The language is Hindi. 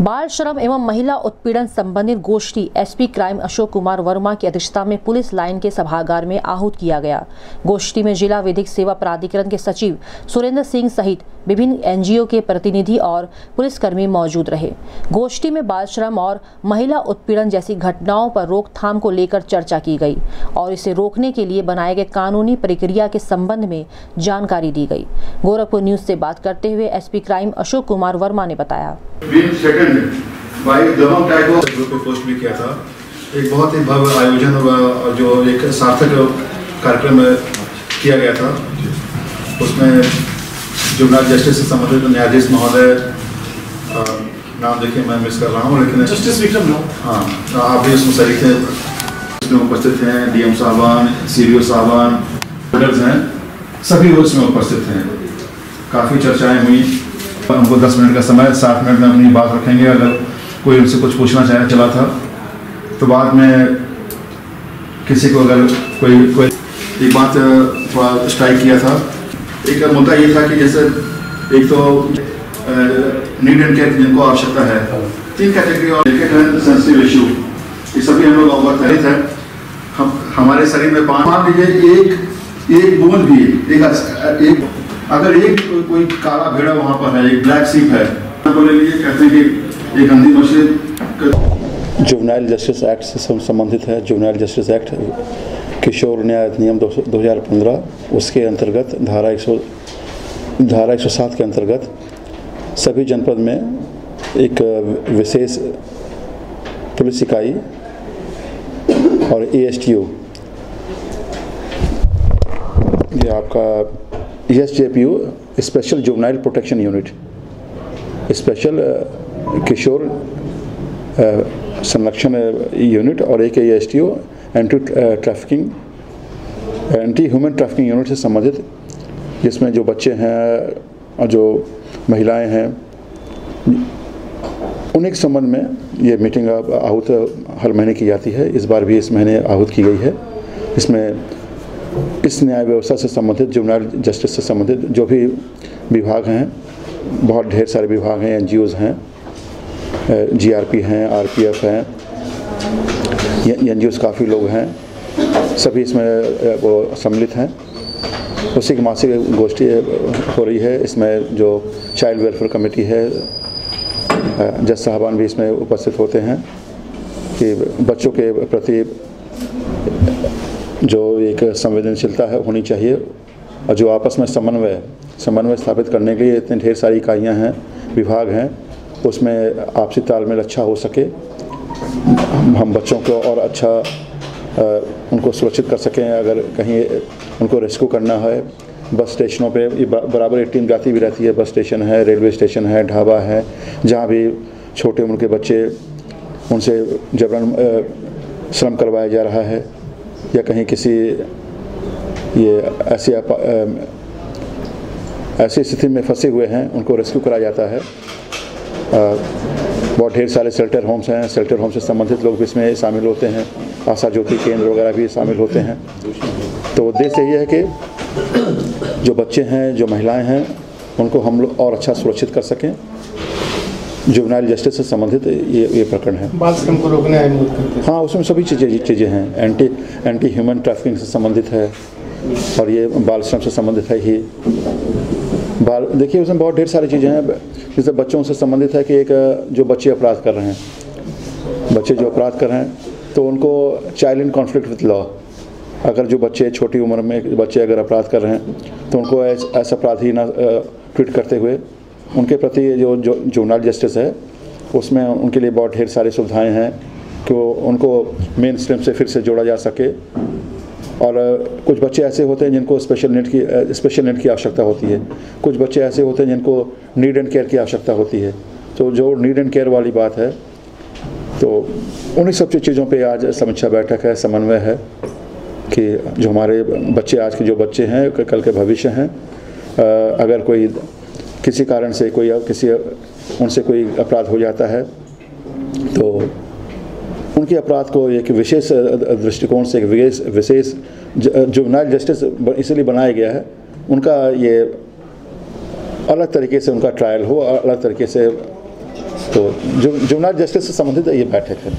बाल श्रम एवं महिला उत्पीड़न संबंधित गोष्ठी एसपी क्राइम अशोक कुमार वर्मा की अध्यक्षता में पुलिस लाइन के सभागार में आहूत किया गया। गोष्ठी में जिला विधिक सेवा प्राधिकरण के सचिव सुरेंद्र सिंह सहित विभिन्न एनजीओ के प्रतिनिधि और पुलिसकर्मी मौजूद रहे। गोष्ठी में बाल श्रम और महिला उत्पीड़न जैसी घटनाओं पर रोकथाम को लेकर चर्चा की गई और इसे रोकने के लिए बनाए गए कानूनी प्रक्रिया के संबंध में जानकारी दी गई। गोरखपुर न्यूज़ से बात करते हुए एसपी क्राइम अशोक कुमार वर्मा ने बताया। सेकंड बाई दमन टैगो ग्रुप पे पोस्ट भी किया था। एक बहुत ही भव्य आयोजन हुआ जो एक सार्थक कार्यक्रम किया गया था। उसमें जुबनाल जस्टिस से संबंधित न्यायाधीश महोदय नाम देखिए मैं मिस कर रहा हूँ लेकिन जस्टिस विक्रम हाँ आप भी उसमें शरीक थे। उसमें उपस्थित हैं डीएम साहबान सी साहबान होल्डर्स हैं। सभी उसमें उपस्थित हैं। काफ़ी चर्चाएँ हुई। उनको 10 मिनट का समय, सात मिनट में अपनी बात रखेंगे। अगर कोई उनसे कुछ पूछना चाहे, चला था। तो बाद में किसी को अगर कोई कोई एक बात थोड़ा स्ट्राइक किया था। एक मुद्दा ये था कि जैसे एक तो नीड एंड केयर जिनको आवश्यकता है। तीन कैटेगरी और सेंसिटिव इशू ये सभी हम लोग अवगत है हम, हमारे शरीर में पाँच, मान लीजिए एक एक बूंद भी एक एक अगर एक कोई काला भेड़ा वहाँ पर है, एक ब्लैक सीप है तो ले लिए कहते हैं कि एक अंधी मशीन जुवनाइल जस्टिस एक्ट से संबंधित है। जुवनाइल जस्टिस एक्ट किशोर न्याय अधिनियम दो हज़ार पंद्रह, उसके अंतर्गत, धारा एक सौ धारा एक सौ सात के अंतर्गत, सभी जनपद में एक विशेष पुलिस इकाई और ए एस टी ये आपका S special juvenile protection unit special किशोर संरक्षण यूनिट और एक S T O anti trafficking anti human trafficking unit से संबंधित, जिसमें जो बच्चे हैं और जो महिलाएँ हैं, उन्हीं के संबंध में ये मीटिंग अब आहूत हर महीने की जाती है। इस बार भी इस महीने आहूत की गई है। इसमें इस न्याय व्यवस्था से संबंधित जुवनाइल जस्टिस से संबंधित जो भी विभाग हैं, बहुत ढेर सारे विभाग हैं एन हैं जीआरपी हैं, आरपीएफ हैं एन काफ़ी लोग हैं, सभी इसमें वो सम्मिलित हैं। उसी की मासिक गोष्ठी हो रही है, इसमें जो चाइल्ड वेलफेयर कमेटी है जज साहबान भी इसमें उपस्थित होते हैं, कि बच्चों के प्रति जो एक संवेदनशीलता है होनी चाहिए। और जो आपस में समन्वय समन्वय स्थापित करने के लिए इतनी ढेर सारी इकाइयाँ हैं विभाग हैं उसमें आपसी तालमेल अच्छा हो सके। हम बच्चों को और अच्छा अ, उनको सुरक्षित कर सकें अगर कहीं उनको रेस्क्यू करना है। बस स्टेशनों पे बराबर एक टीम जाती भी रहती है। बस स्टेशन है रेलवे स्टेशन है ढाबा है जहाँ भी छोटे उम्र के बच्चे उनसे जबरन श्रम करवाया जा रहा है। या कहीं किसी ये ऐसी ऐसी स्थिति में फंसे हुए हैं, उनको रेस्क्यू कराया जाता है। बहुत ढेर सारे शेल्टर होम्स हैं शेल्टर होम से संबंधित लोग भी इसमें शामिल होते हैं। आशा ज्योति केंद्र वगैरह भी शामिल होते हैं। तो उद्देश्य ये है कि जो बच्चे हैं, जो महिलाएँ हैं, उनको हम लोग और अच्छा सुरक्षित कर सकें। जुवनाइल जस्टिस से संबंधित ये ये प्रकरण है। बाल श्रम को रोकने आए हाँ। उसमें सभी चीज़ें चीज़ें हैं। एंटी एंटी ह्यूमन ट्रैफिकिंग से संबंधित है और ये बाल श्रम से संबंधित है ही। बाल देखिए उसमें बहुत ढेर सारी चीज़ें हैं। जैसे बच्चों से संबंधित है कि एक जो बच्चे अपराध कर रहे हैं बच्चे जो अपराध कर रहे हैं तो उनको child in conflict with law अगर जो बच्चे छोटी उम्र में बच्चे अगर अपराध कर रहे हैं तो उनको ऐस- ऐसा अपराधी ना ट्रीट करते हुए उनके प्रति जो जो जुवनाइल जस्टिस है, उसमें उनके लिए बहुत ढेर सारी सुविधाएँ हैं कि वो, उनको मेन स्ट्रीम से फिर से जोड़ा जा सके। और कुछ बच्चे ऐसे होते हैं जिनको स्पेशल नीड की स्पेशल नीड की आवश्यकता होती है। कुछ बच्चे ऐसे होते हैं जिनको नीड एंड केयर की आवश्यकता होती है। तो जो नीड एंड केयर वाली बात है तो उन्हीं सब चीज़ों पे आज समीक्षा बैठक है, समन्वय है कि जो हमारे बच्चे, आज के जो बच्चे हैं, कल के भविष्य हैं अगर कोई किसी कारण से कोई, किसी उनसे कोई अपराध हो जाता है तो उनके अपराध को एक विशेष दृष्टिकोण से एक विशेष विशेष जुवनाइल जस्टिस इसलिए बनाया गया है, उनका ये अलग तरीके से उनका ट्रायल हो अलग तरीके से तो जुमनार जस्टिस से संबंधित ये बैठक है।